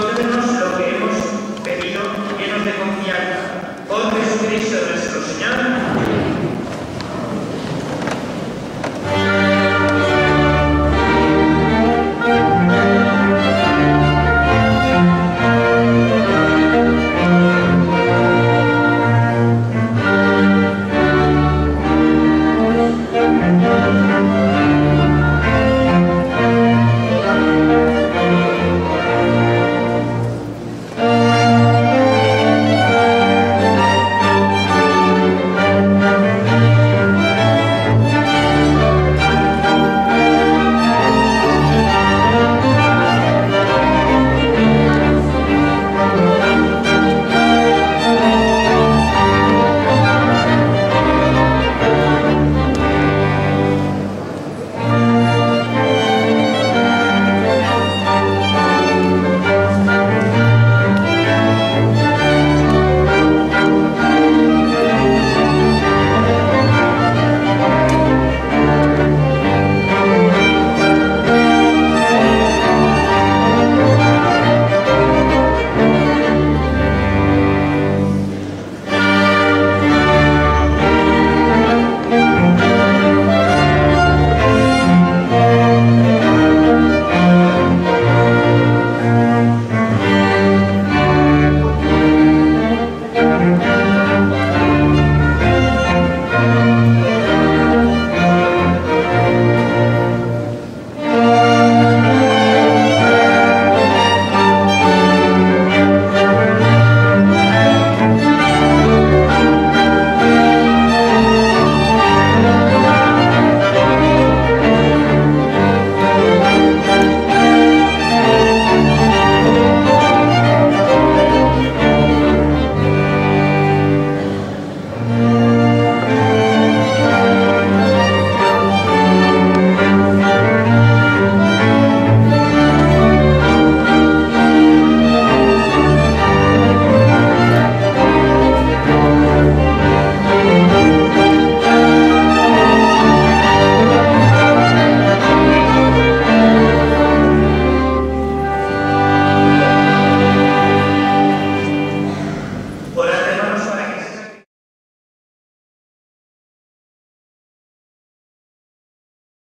concédenos lo que hemos pedido llenos de confianza. Por Jesucristo nuestro Señor.